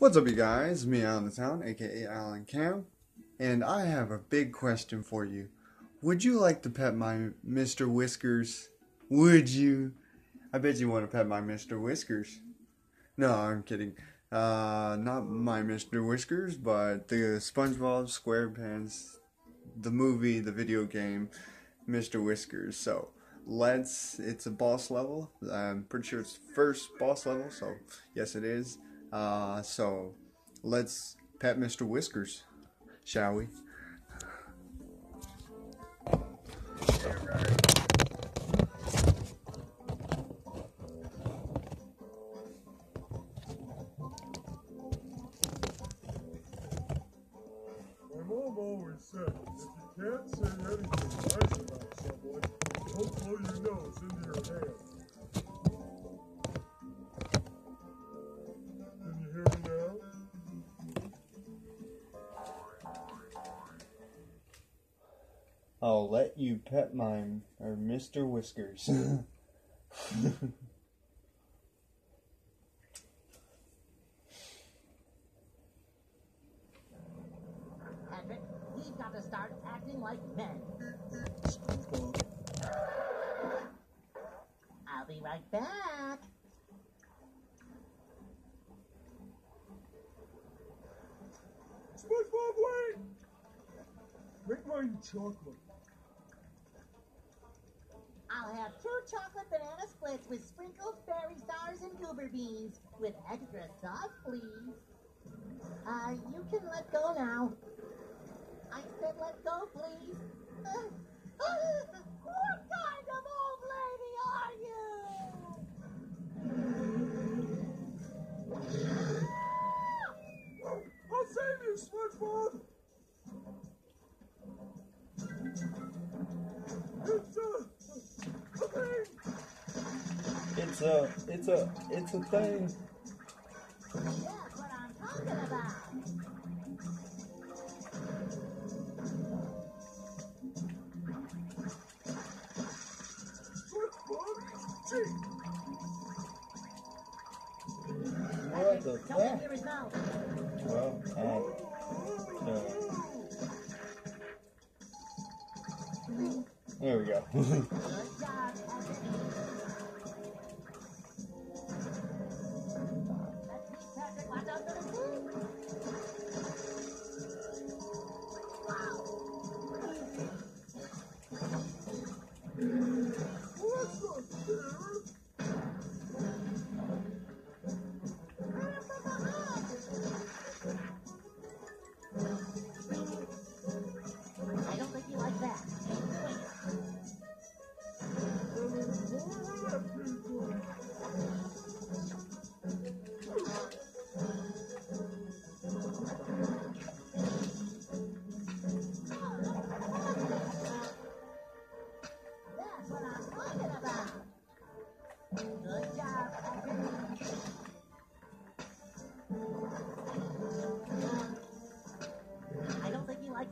What's up, you guys? Me in the town, aka Alan Cam, and I have a big question for you. Would you like to pet my Mr. Whiskers? Would you? I bet you want to pet my Mr. Whiskers. No, I'm kidding. Uh, not my Mr. Whiskers, but the SpongeBob SquarePants, the movie, the video game, Mr. Whiskers. So let's. It's a boss level. I'm pretty sure it's first boss level. So yes, it is. Uh, so let's pet Mr. Whiskers, shall we? I'll let you pet mine, or Mr. Whiskers. Patrick, we've got to start acting like men. I'll be right back. SpongeBob, wait! Make mine chocolate. I'll have two chocolate banana splits with sprinkled fairy stars and goober beans with extra sauce, please. Uh, you can let go now. I said let go, please. What kind of old lady are you? I'll save you, SpongeBob! It's a, it's a, it's a thing. That's what I'm talking about. SpongeBob, gee! What the fuck? hear his mouth. Well, uh, no. There we go.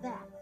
that.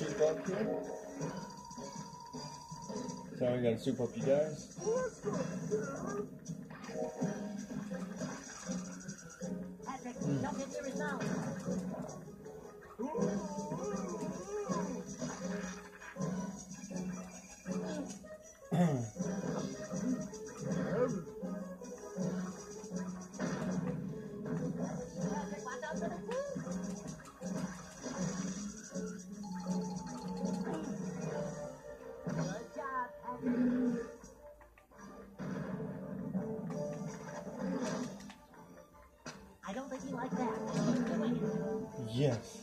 Gonna soup up here. So we gotta soup up you guys. What's up, there? Patrick, don't I don't think he liked that. Yes.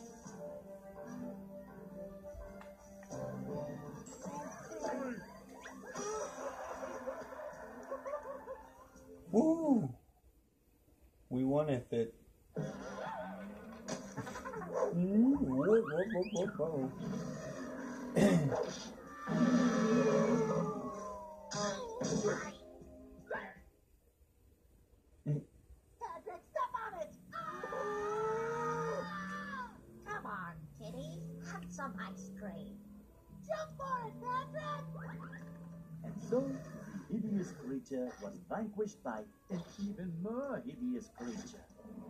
Woo! We won it. It. Mm, whoa, whoa, whoa, Patrick, step on it! Oh! Come on, kitty. Have some ice cream. Jump for it, Patrick! And so, the hideous creature was vanquished by an even more hideous creature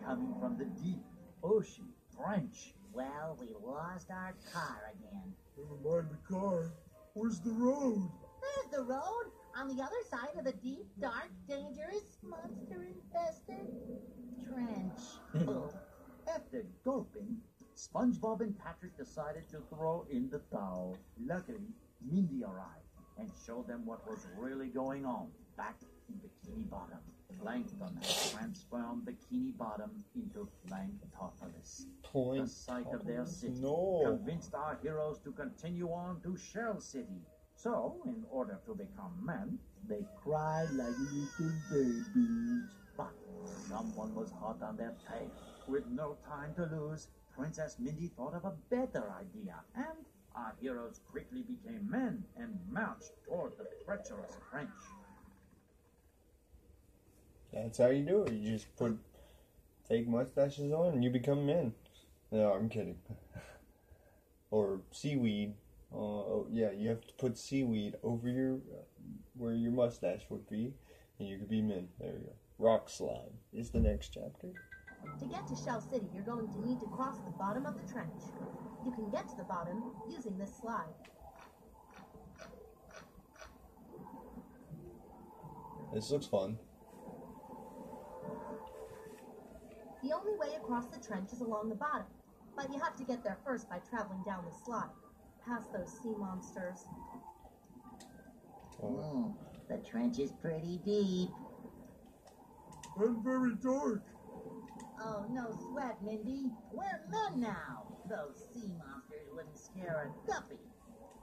coming from the deep ocean trench. Well, we lost our car again. Never mind the car. Where's the road? There's the road on the other side of the deep, dark, dangerous, monster-infested trench. After gulping, SpongeBob and Patrick decided to throw in the towel. Luckily, Mindy arrived and showed them what was really going on back in Bikini Bottom. Plankton had transformed Bikini Bottom into Planktopolis. Point. The sight of their city No. convinced our heroes to continue on to Shell City. So, in order to become men, they cried like little babies. But someone was hot on their tail. With no time to lose, Princess Mindy thought of a better idea, and our heroes quickly became men and marched toward the treacherous trench. That's how you do it. You just put fake mustaches on and you become men. No, I'm kidding. or seaweed. Uh, oh, yeah, you have to put seaweed over your uh, where your mustache would be, and you could be men. There you go. Rock slide is the next chapter. To get to Shell City, you're going to need to cross the bottom of the trench. You can get to the bottom using this slide. This looks fun. The only way across the trench is along the bottom, but you have to get there first by traveling down the slide, past those sea monsters. Oh, Hmm, the trench is pretty deep. And very dark. Oh, no sweat, Mindy. We're men now. Those sea monsters wouldn't scare a guppy.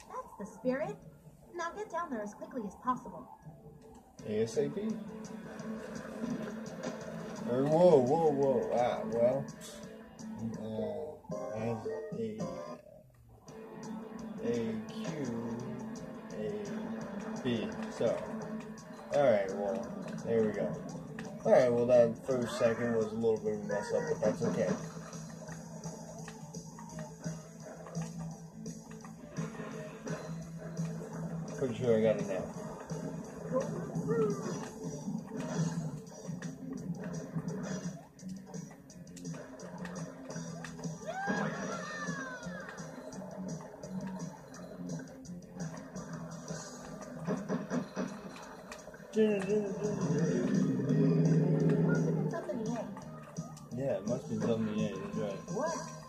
That's the spirit. Now get down there as quickly as possible. ASAP. Or whoa, whoa, whoa. Ah, well. Uh, as a A Q A B. So, all right. Well, there we go. All right. Well, that first second was a little bit of a mess up, but that's okay. Pretty sure I got it now. Yeah, right. What?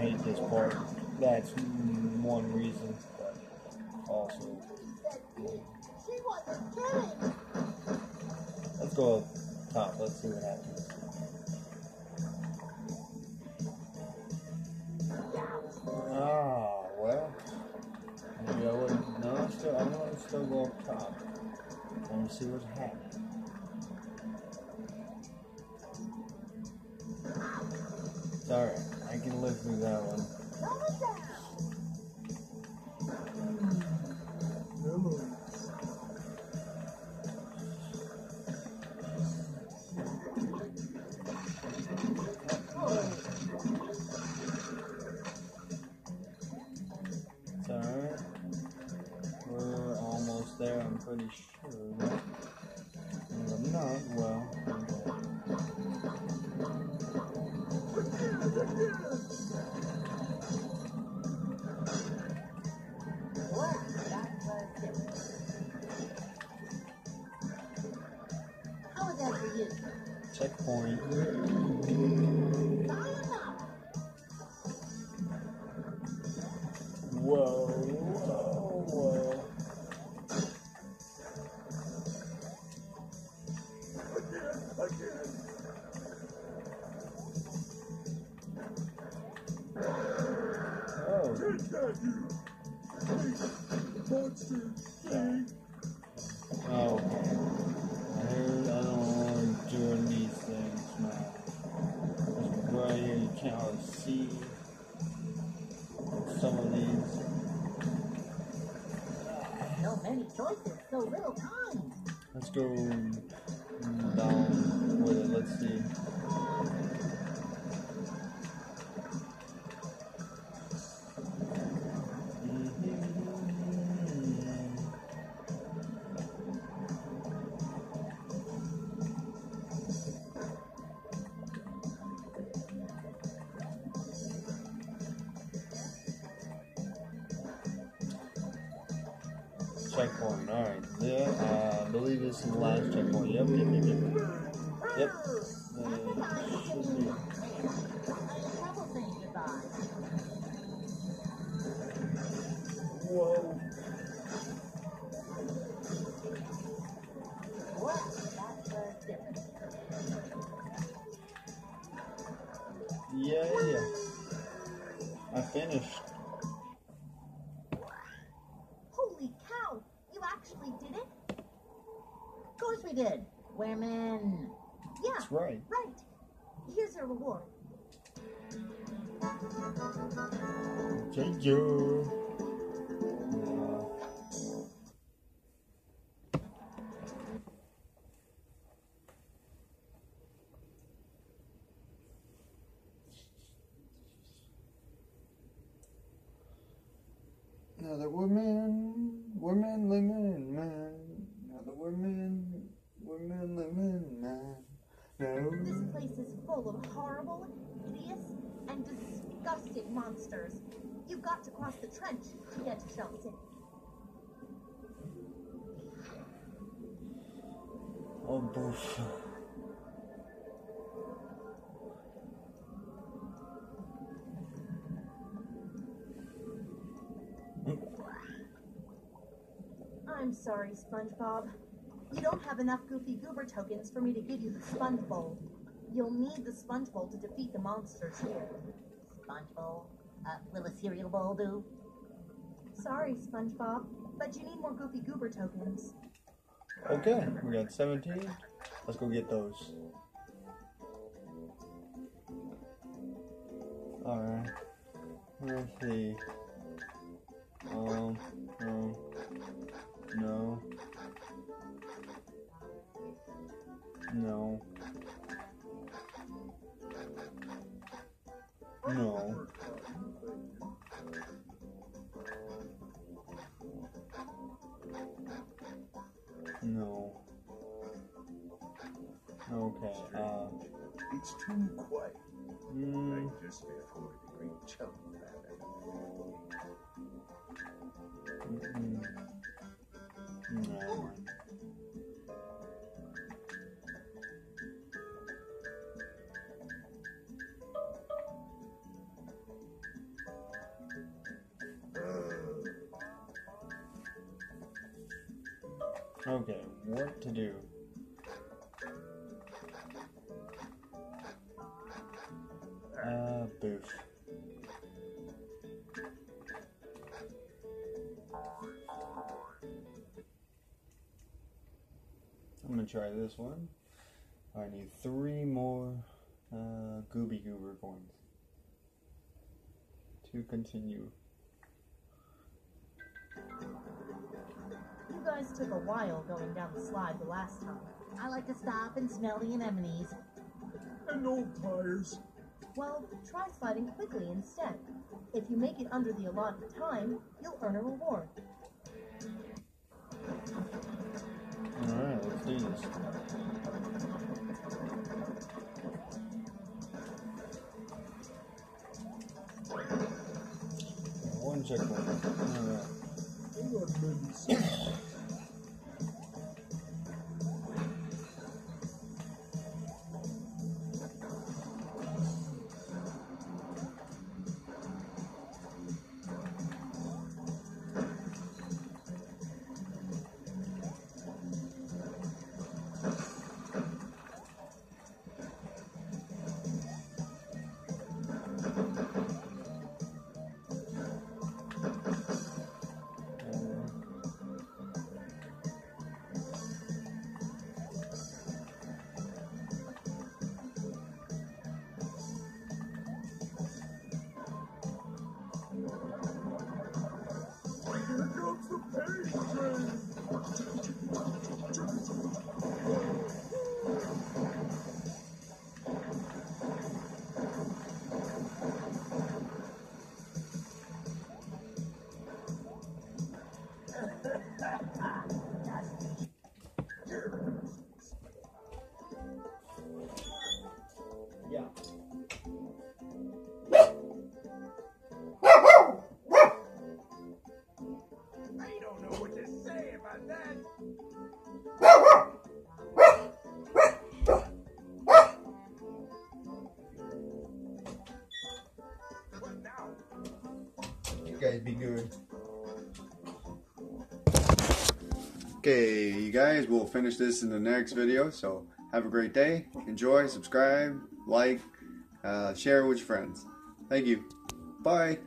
Hate this part. That's one reason, also. Let's go up top. Let's see what happens. Ah, well. Maybe I wouldn't. No, I still, I'm gonna still go up top. Let me see what's happening. It's alright. I can live through that one. Whoa, Let's go mm, down with it. Let's see. Of course we did. Women. Yeah, That's right. right. Here's your reward. Thank you. Monsters. You've got to cross the trench to get to Shell City. Oh, boof. I'm sorry, SpongeBob. You don't have enough Goofy Goober tokens for me to give you the Sponge Bowl. You'll need the sponge bowl to defeat the monsters here. Sponge bowl? Uh, will a cereal bowl do? Sorry, SpongeBob, but you need more Goofy Goober tokens. Okay, we got 17. Let's go get those. Alright. Let's see. Um, Okay, uh, It's too quiet. mm, I just before the great chum mm, no. Okay, what to do? Try this one. I need three more uh, Gooby Goober coins to continue. You guys took a while going down the slide the last time. I like to stop and smell the anemones. And old tires. Well, try sliding quickly instead. If you make it under the allotted time, you'll earn a reward. Alright, let's. One checkpoint. Alright. I guys be good. Okay, you guys, we'll finish this in the next video. So have a great day. Enjoy, subscribe, like, uh, share with your friends. Thank you. Bye.